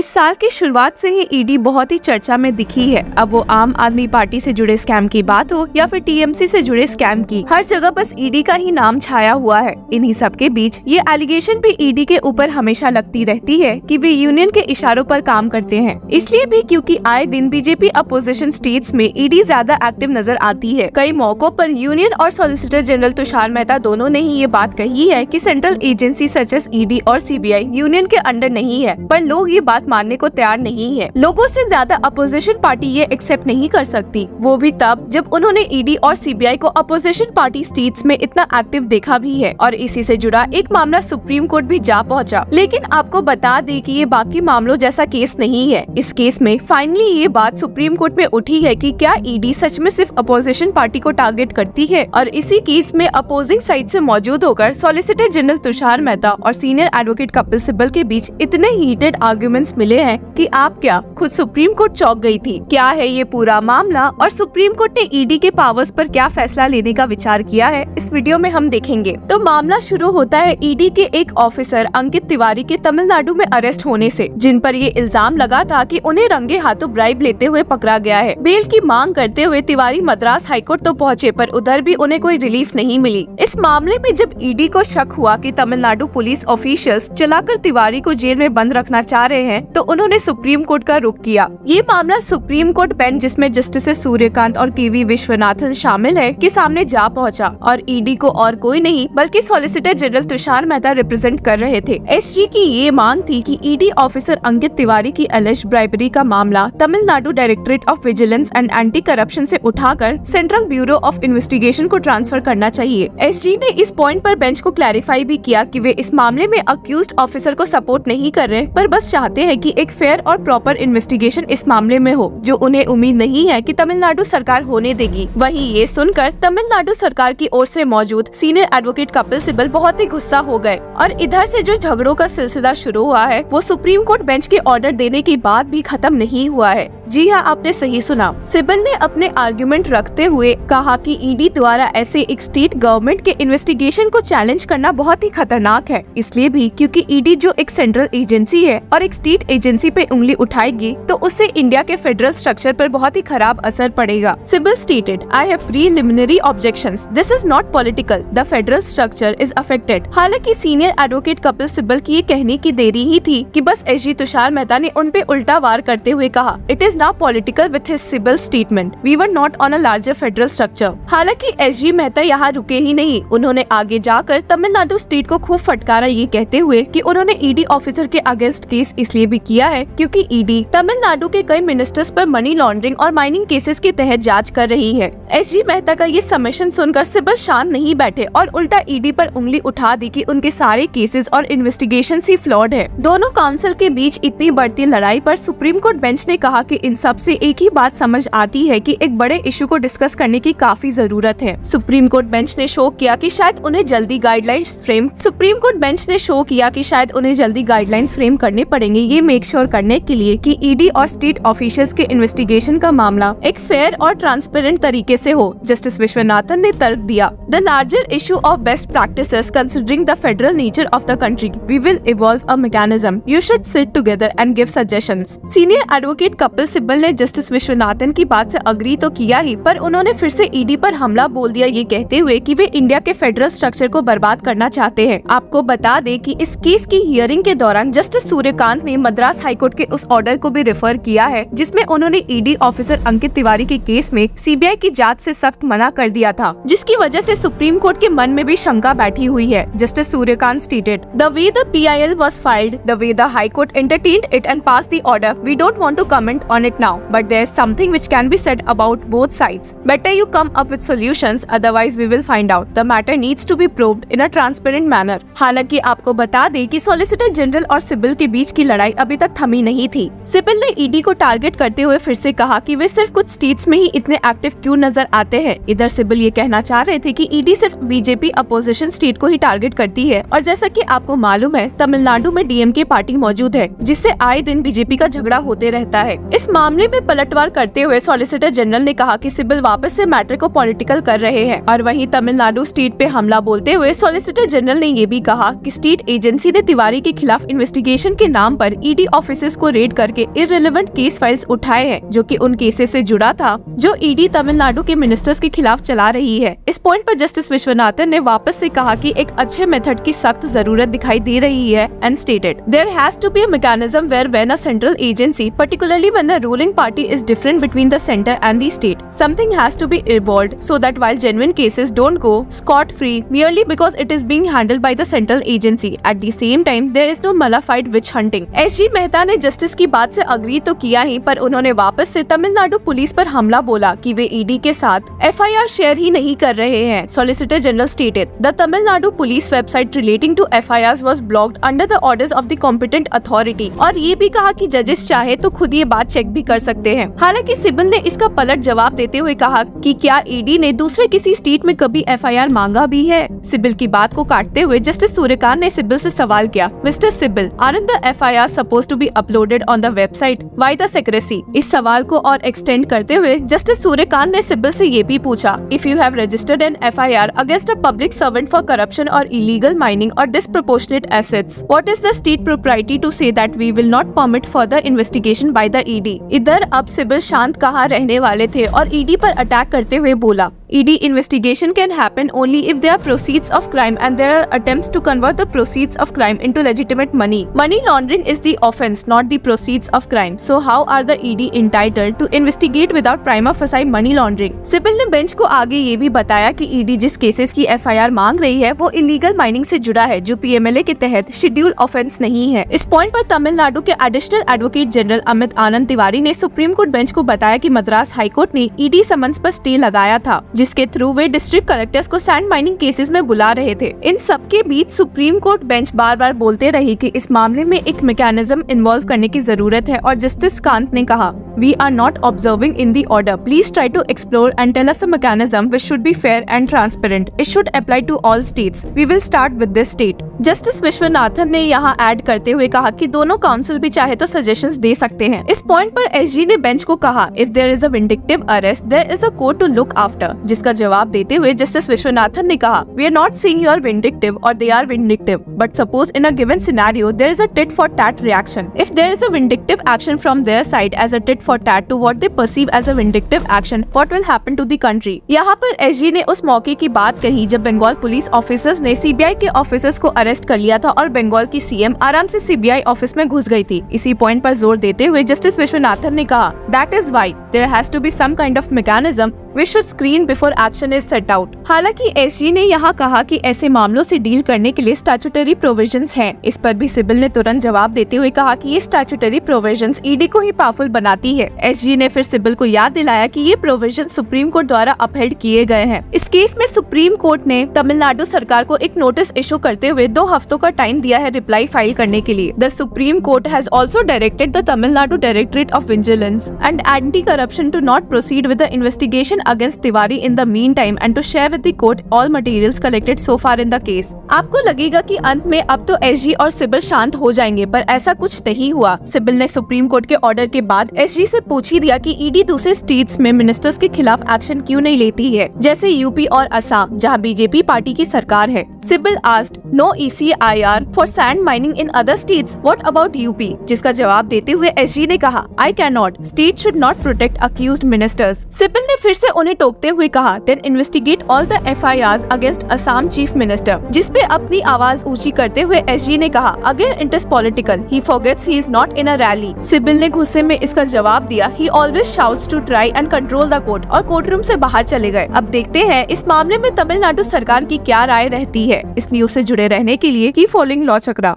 इस साल की शुरुआत से ही ईडी बहुत ही चर्चा में दिखी है। अब वो आम आदमी पार्टी से जुड़े स्कैम की बात हो या फिर टीएमसी से जुड़े स्कैम की, हर जगह बस ईडी का ही नाम छाया हुआ है। इन्हीं सब के बीच ये एलिगेशन भी ईडी के ऊपर हमेशा लगती रहती है कि वे यूनियन के इशारों पर काम करते हैं। इसलिए भी क्योंकि आए दिन बीजेपी अपोजिशन स्टेट्स में ईडी ज़्यादा एक्टिव नज़र आती है। कई मौकों पर यूनियन और सॉलिसिटर जनरल तुषार मेहता दोनों ने ही ये बात कही है कि central agency such as ED और सीबीआई यूनियन के अंडर नहीं है, पर लोग ये बात मानने को तैयार नहीं है। लोगों से ज़्यादा अपोजिशन पार्टी ये एक्सेप्ट नहीं कर सकती। वो भी तब जब उन्होंने ईडी और सीबीआई को अपोजिशन पार्टी स्टेट्स में इतना एक्टिव देखा भी है और इसी से जुड़ा एक मामला सुप्रीम कोर्ट भी जा पहुँचा। लेकिन आपको बता दें कि ये बाकी मामलों जैसा केस नहीं है। इस केस में फाइनली ये बात सुप्रीम कोर्ट में उठी है कि क्या ईडी सच में सिर्फ़ अपोजिशन पार्टी को टारगेट करती है और इसी केस में अपोजिंग साइड से मौजूद होकर सॉलिसिटर जनरल तुषार मेहता और सीनियर एडवोकेट कपिल सिब्बल के बीच इतने हीटेड आर्ग्यूमेंट्स मिले हैं कि आप क्या खुद सुप्रीम कोर्ट चौक गई थी? क्या है ये पूरा मामला? और सुप्रीम कोर्ट ने ईडी के पावर्स पर क्या फैसला लेने का विचार किया है? इस वीडियो में हम देखेंगे। तो मामला शुरू होता है ईडी के एक ऑफिसर अंकित तिवारी के तमिलनाडु में अरेस्ट होने से, जिन पर ये इल्ज़ाम लगा था कि उन्हें रंगे हाथों ब्राइब लेते हुए पकड़ा गया है। बेल की मांग करते हुए तिवारी मद्रास हाईकोर्ट तो पहुँचे, पर उधर भी उन्हें कोई रिलीफ नहीं मिली। इस मामले में जब ईडी को शक हुआ कि तमिलनाडु पुलिस ऑफिशियल्स चलाकर तिवारी को जेल में बंद रखना चाह रहे हैं तो उन्होंने सुप्रीम कोर्ट का रुख किया। ये मामला सुप्रीम कोर्ट बेंच जिसमें जस्टिस सूर्यकांत और के वी विश्वनाथन शामिल है, के सामने जा पहुँचा और ईडी को और कोई नहीं, बल्कि solicitor general Tushar Mehta represent कर रहे थे। एसजी की ये मांग थी कि ईडी ऑफिसर अंकित तिवारी की एलिश ब्राइबरी का मामला Tamil Nadu directorate of vigilance and anti corruption से उठाकर सेंट्रल ब्यूरो ऑफ़ इन्वेस्टिगेशन को ट्रांसफ़र करना चाहिए। एसजी ने इस पॉइंट पर बेंच को क्लैरिफाई भी किया कि वे इस मामले में अक्यूज ऑफिसर को सपोर्ट नहीं कर रहे, पर बस चाहते हैं कि एक फेयर और प्रॉपर इन्वेस्टिगेशन इस मामले में हो, जो उन्हें उम्मीद नहीं है कि तमिलनाडु सरकार होने देगी। वहीं ये सुनकर तमिलनाडु सरकार की ओर से मौजूद सीनियर एडवोकेट कपिल सिब्बल बहुत ही गुस्सा हो गए। और इधर से जो झगड़ों का सिलसिला शुरू हुआ है, वो सुप्रीम कोर्ट बेंच के ऑर्डर देने के बाद भी खत्म नहीं हुआ है। जी हाँ आपने सही सुना। सिब्बल ने अपने आर्ग्यूमेंट रखते हुए कहा कि ईडी द्वारा ऐसे एक स्टेट गवर्नमेंट के इन्वेस्टिगेशन को चैलेंज करना बहुत ही खतरनाक है। इसलिए भी, क्योंकि ईडी जो एक सेंट्रल एजेंसी है और एक स्टेट एजेंसी पे उंगली उठाएगी तो उससे इंडिया के फेडरल स्ट्रक्चर पर बहुत ही खराब असर पड़ेगा। Sibal stated I have preliminary objection this is not political the federal structure is affected हालाँकि सीनियर एडवोकेट कपिल सिब्बल की ये कहने की देरी ही थी कि बस एस जी तुषार मेहता ने उन पे उल्टा वार करते हुए कहा। It is now political with his Sibal statement we were not on a larger federal structure हालाँकि एस जी मेहता यहाँ रुके ही नहीं। उन्होंने आगे जाकर तमिलनाडु स्टेट को खूब फटकारा ये कहते हुए कि उन्होंने ईडी ऑफिसर के अगेंस्ट केस इसलिए भी किया है क्योंकि ईडी तमिलनाडु के कई मिनिस्टर्स पर मनी लॉन्ड्रिंग और माइनिंग केसेस के तहत जाँच कर रही है। एस जी मेहता का ये सबमिशन सुनकर सिबल शांत नहीं बैठे और उल्टा ईडी पर उंगली उठा दी कि उनके सारे केसेस और इन्वेस्टिगेशन ही फ्लॉड है। दोनों काउंसिल के बीच इतनी बढ़ती लड़ाई पर सुप्रीम कोर्ट बेंच ने कहा कि इन सबसे एक ही बात समझ आती है कि एक बड़े इशू को डिस्कस करने की काफ़ी ज़रूरत है। सुप्रीम कोर्ट बेंच ने शो किया कि शायद उन्हें जल्दी guidelines frame supreme court bench ने शो किया कि शायद उन्हें जल्दी गाइडलाइंस फ्रेम करने पड़ेंगे, ये मेक श्योर करने के लिए कि ईडी और स्टेट ऑफिशियल्स के इन्वेस्टिगेशन का मामला एक फेयर और ट्रांसपेरेंट तरीके से हो जस्टिस विश्वनाथन ने तर्क दिया। The larger issue of best practice considering the federal nature of the country we will evolve a mechanism you should sit together and give suggestions senior advocate Kapil Sibal ने justice Viswanathan की बात ऐसी agree तो किया ही, पर उन्होंने फिर से ईडी पर हमला बोल दिया ये कहते हुए कि वे इंडिया के फेडरल स्ट्रक्चर को बर्बाद करना चाहते हैं। आपको बता दें कि इस केस की हियरिंग के दौरान जस्टिस सूर्यकांत ने मद्रास हाईकोर्ट के उस ऑर्डर को भी रेफर किया है, जिसमें उन्होंने ईडी ऑफिसर अंकित तिवारी के केस में सीबीआई की जाँच से सख्त मना कर दिया था, जिसकी वजह से सुप्रीम कोर्ट के मन में भी शंका बैठी हुई है। Justice Surya Kant stated the way the P I L was filed the way the high court entertained it and pass the order we don't want to comment on it now but there is something which can be said about both sides better you come up with solutions otherwise we will find out the matter needs to be proved in a transparent manner हालाँकि आपको बता दें कि solicitor general और CIBIL के बीच की लड़ाई अभी तक थमी नहीं थी। सिबिल ने ईडी को टारगेट करते हुए फिर से कहा कि वे सिर्फ़ कुछ स्टेट्स में ही इतने एक्टिव क्यों नज़र आते हैं। इधर सिबिल ये कहना चाह रहे थे कि ईडी सिर्फ़ बीजेपी अपोजिशन स्टेट को ही टारगेट करती है। और जैसा कि आपको मालूम है, तमिलनाडु में डीएमके पार्टी मौजूद है, जिससे आए दिन बीजेपी का झगड़ा होते रहता है। इस मामले में पलटवार करते हुए सॉलिसिटर जनरल ने कहा की सिबिल वापस ऐसी मैटर को पॉलिटिकल कर रहे हैं। और वही तमिलनाडु स्टेट पे हमला बोलते हुए सॉलिसिटर जनरल ने ये भी कहा की स्टेट एजेंसी ने तिवारी के खिलाफ इन्वेस्टिगेशन के नाम पर ईडी ऑफ़िस को रेड करके इरेलीवेंट केस फाइल्स उठाए हैं, जो कि उन केसेस से जुड़ा था, जो ईडी तमिलनाडु के मिनिस्टर्स के खिलाफ चला रही है। इस पॉइंट पर जस्टिस विश्वनाथन ने वापस से कहा कि एक अच्छे मेथड की सख्त ज़रूरत दिखाई दे रही है and stated there has to be mechanism where when a central agency particularly when the ruling party is different between the centre and the state something has to be evolve so that while genuine cases don't go scot free merely because it is being handled by the central agency, at the same time, there is no malified witch hunting. S G Mehta ने justice की बात से agree तो किया ही, पर उन्होंने वापस से तमिलनाडु पुलिस पर हमला बोला कि वे ईडी के साथ एफआईआर शेयर ही नहीं कर रहे हैं, solicitor general stated. The Tamil Nadu police website relating to F I R was blocked under the order of the competent authority, और ये भी कहा की जजेस चाहे तो खुद ये बात चेक भी कर सकते हैं। हालाँकि सिबिल ने इसका पलट जवाब देते हुए कहा कि क्या ईडी ने दूसरे किसी स्टेट में कभी एफआईआर मांगा भी है? सिबिल की बात को काटते हुए जस्टिस सूर्यकांत ने सिबिल से सवाल किया। Mister Sibal are in the F I R suppose to be uploaded on the website why the secrecy इस सवाल को और एक्सटेंड करते हुए जस्टिस सूर्यकांत ने सिबिल से ये भी पूछा if you have registered an F I R against a public servant for corruption और इलीगल माइनिंग और disproportionate assets what is the state propriety to say that we will not permit further investigation by the ED इधर अब CIBIL शांत कहा रहने वाले थे और ईडी पर अटैक करते हुए बोला ED investigation can happen only if there are proceeds of crime and there are attempts to convert the proceeds of crime into legitimate money. Money laundering is the offense, not the proceeds of crime. So how are the ED entitled to investigate without prima facie money laundering? Sibal ने bench को आगे ये भी बताया कि ED जिस cases की FIR मांग रही है वो इलीगल माइनिंग से जुड़ा है जो पीएमएलए के तहत शेड्यूल ऑफेंस नहीं है इस पॉइंट पर तमिलनाडु के additional advocate general Amit Anand Tiwari ने सुप्रीम कोर्ट बेंच को बताया कि मद्रास हाईकोर्ट ने ईडी समन्स पर स्टे लगाया था जिसके थ्रू वे डिस्ट्रिक्ट कलेक्टर्स को सैंड माइनिंग केसेस में बुला रहे थे। इन सबके बीच सुप्रीम कोर्ट बेंच बार बार बोलते रही कि इस मामले में एक मैकेनिज्म इन्वॉल्व करने की ज़रूरत है और जस्टिस कांत ने कहा we are not observing in the order please try to explore and tell us mechanism which should be fair and transparent it should apply to all states we will start with this state justice Viswanathan ने यहाँ add करते हुए कहा कि दोनों council भी चाहे तो सजेशंस दे सकते हैं। इस पॉइंट पर एसजी ने बेंच को कहा if there is a vindictive arrest there is a court to look after जिसका जवाब देते हुए जस्टिस विश्वनाथन ने कहा we are not seeing your vindictive और they are vindictive but suppose in a given scenario there is a tit for tat reaction if there is a vindictive action from their side as a tit for tat to what they perceive as a vindictive action what will happen to the country यहाँ पर SG ने उस मौके की बात कही जब Bengal police officers ने सीबीआई के ऑफिसर्स को अरेस्ट कर लिया था और बंगाल की सीएम आराम से सीबीआई ऑफ़िस में घुस गई थी। इसी पॉइंट पर ज़ोर देते हुए जस्टिस विश्वनाथन ने कहा that is why there has to be some kind of mechanism we should screen before action is set out हालाँकि एसजी ने यहाँ कहा कि ऐसे मामलों से डील करने के लिए स्टैचुटरी प्रोविजंस हैं। इस पर भी सिबिल ने तुरंत जवाब देते हुए कहा कि ये स्टैचुटरी प्रोविजंस ईडी को ही पावरफुल बनाती है। एसजी ने फिर सिबिल को याद दिलाया कि ये प्रोविज़न सुप्रीम कोर्ट द्वारा अपहेल्ड किए गए हैं। इस केस में सुप्रीम कोर्ट ने तमिलनाडु सरकार को एक नोटिस इशू करते हुए दो हफ्तों का टाइम दिया है रिप्लाई फ़ाइल करने के लिए। The supreme court has also directed the Tamil Nadu directorate of vigilance and anti to not proceed with the investigation against Tiwari in the mean time and to share with the court all materials collected so far in the case आपको लगेगा कि अंत में अब तो SG और CIBIL शांत हो जाएँगे, पर ऐसा कुछ नहीं हुआ। सिबिल ने सुप्रीम कोर्ट के ऑर्डर के बाद एसजी से पूछ ही दिया कि ईडी दूसरे स्टेट्स में मिनिस्टर्स के खिलाफ एक्शन क्यों नहीं लेती है? जैसे यूपी और असम जहाँ बीजेपी पार्टी की सरकार है। Sibal asked no ECIR for sand mining in other states what about UP जिसका जवाब देते हुए एसजी ने कहा I can not state should not protect accused ministers Sibal ने फिर से उन्हें टोकते हुए कहा then investigate all the F I R against Assam chief minister जिसपे अपनी आवाज़ ऊँची करते हुए एस जी ने कहा again it is political he forgets he is not in a rally Sibal ने गुस्से में इसका जवाब दिया he always shouts to try and control the court और कोर्ट रूम ऐसी बाहर चले गए। अब देखते हैं, इस मामले में तमिलनाडु सरकार की क्या राय रहती है। इस न्यूज़ ऐसी जुड़े रहने के लिए की फॉलोइंग लॉ चक्रा